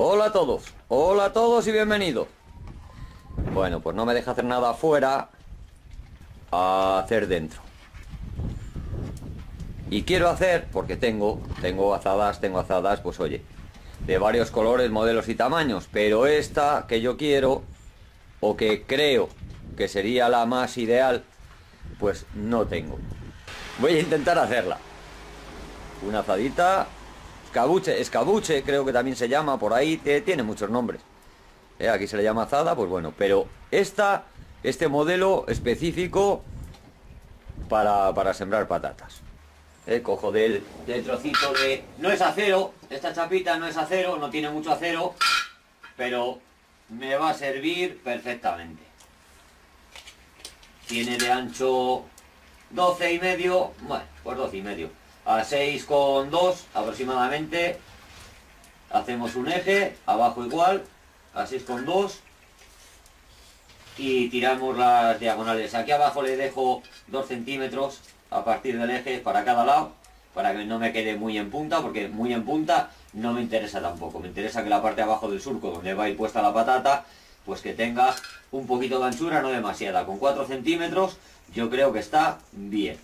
Hola a todos, hola a todos y bienvenidos. Bueno, pues no me deja hacer nada afuera a hacer dentro. Y quiero hacer, porque tengo, tengo azadas, tengo azadas, pues oye, de varios colores, modelos y tamaños, pero esta que yo quiero, o que creo que sería la más ideal, pues no tengo. Voy a intentar hacerla. Una azadita, escabuche, escabuche creo que también se llama por ahí, tiene muchos nombres. Eh, aquí se le llama azada, pues bueno, pero esta, este modelo específico para, para sembrar patatas. Eh, cojo del, del trocito de... No es acero, esta chapita no es acero, no tiene mucho acero, pero me va a servir perfectamente. Tiene de ancho 12 y medio, bueno, pues 12 y medio. A 6,2 aproximadamente. Hacemos un eje, abajo igual, a 6,2 y tiramos las diagonales. Aquí abajo le dejo 2 centímetros a partir del eje para cada lado, para que no me quede muy en punta, porque muy en punta no me interesa tampoco. Me interesa que la parte de abajo del surco, donde va a ir puesta la patata, pues que tenga un poquito de anchura, no demasiada. Con 4 centímetros yo creo que está bien.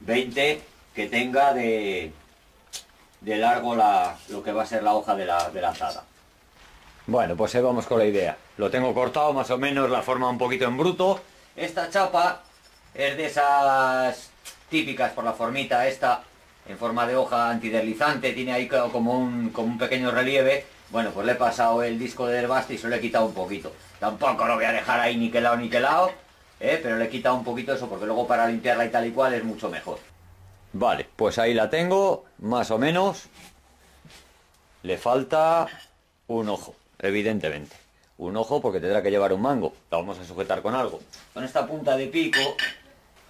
20 que tenga de, de largo la, lo que va a ser la hoja de la, de la azada. Bueno, pues ahí vamos con la idea. Lo tengo cortado más o menos, la forma un poquito en bruto. Esta chapa es de esas típicas por la formita esta, en forma de hoja antideslizante, tiene ahí como un, como un pequeño relieve. Bueno, pues le he pasado el disco de derbaste y se lo he quitado un poquito. Tampoco lo voy a dejar ahí niquelado, niquelado, ¿eh? pero le he quitado un poquito eso porque luego para limpiarla y tal y cual es mucho mejor. Vale, pues ahí la tengo, más o menos. Le falta un ojo, evidentemente. Un ojo porque tendrá que llevar un mango. La vamos a sujetar con algo. Con esta punta de pico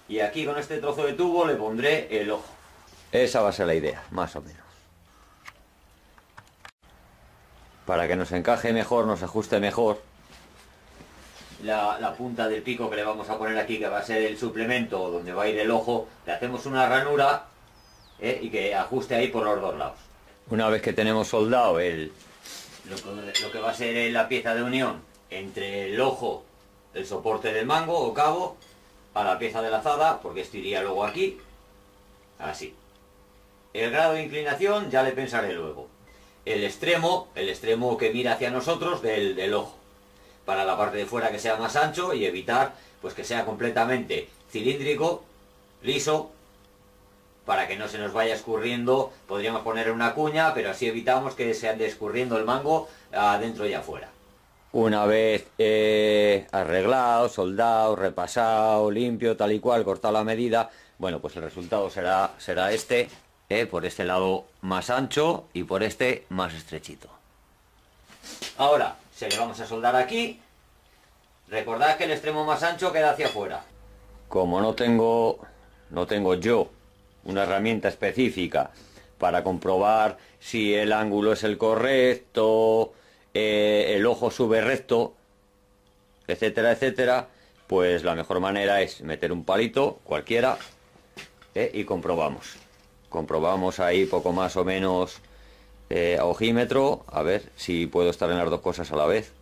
y aquí con este trozo de tubo le pondré el ojo. Esa va a ser la idea, más o menos. Para que nos encaje mejor, nos ajuste mejor. La, punta del pico que le vamos a poner aquí, que va a ser el suplemento donde va a ir el ojo, le hacemos una ranura ¿eh? y que ajuste ahí por los dos lados. Una vez que tenemos soldado el, lo, que va a ser la pieza de unión entre el ojo, el soporte del mango o cabo, a la pieza de la azada, porque esto iría luego aquí, así. El grado de inclinación ya le pensaré luego. El extremo, el extremo que mira hacia nosotros del, del ojo para la parte de fuera que sea más ancho y evitar pues que sea completamente cilíndrico, liso, para que no se nos vaya escurriendo, podríamos poner una cuña, pero así evitamos que se ande escurriendo el mango adentro y afuera. Una vez eh, arreglado, soldado, repasado, limpio, tal y cual, cortado la medida, bueno, pues el resultado será, será este, eh, por este lado más ancho y por este más estrechito. Ahora, se le vamos a soldar aquí. Recordad que el extremo más ancho queda hacia afuera. Como no tengo, no tengo yo una herramienta específica para comprobar si el ángulo es el correcto, eh, el ojo sube recto, etcétera, etcétera, pues la mejor manera es meter un palito, cualquiera, eh, y comprobamos. Comprobamos ahí poco más o menos eh, a ojímetro, a ver si puedo estar en las dos cosas a la vez.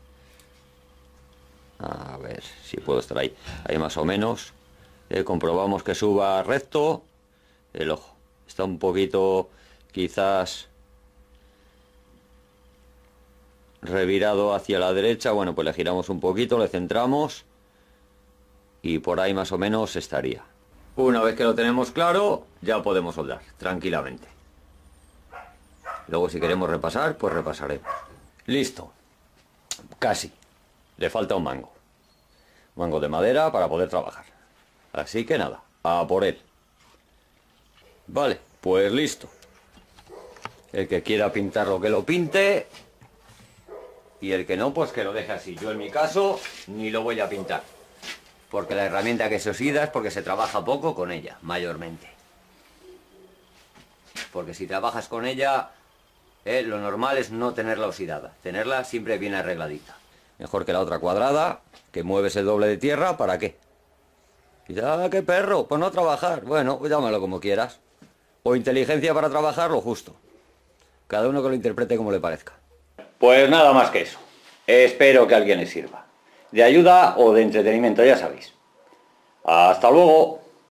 A ver si puedo estar ahí, ahí más o menos. Eh, comprobamos que suba recto el ojo. Está un poquito quizás revirado hacia la derecha. Bueno, pues le giramos un poquito, le centramos y por ahí más o menos estaría. Una vez que lo tenemos claro, ya podemos soldar tranquilamente. Luego si queremos repasar, pues repasaremos. Listo. Casi. Le falta un mango. mango de madera para poder trabajar. Así que nada, a por él. Vale, pues listo. El que quiera pintarlo que lo pinte. Y el que no, pues que lo deje así. Yo en mi caso, ni lo voy a pintar. Porque la herramienta que se oxida es porque se trabaja poco con ella, mayormente. Porque si trabajas con ella, eh, lo normal es no tenerla oxidada, tenerla siempre bien arregladita. Mejor que la otra cuadrada, que mueves el doble de tierra, ¿para qué? Y ah, qué perro, pues no trabajar. Bueno, llámalo como quieras. O inteligencia para trabajar, lo justo. Cada uno que lo interprete como le parezca. Pues nada más que eso. Espero que a alguien le sirva. De ayuda o de entretenimiento, ya sabéis. Hasta luego.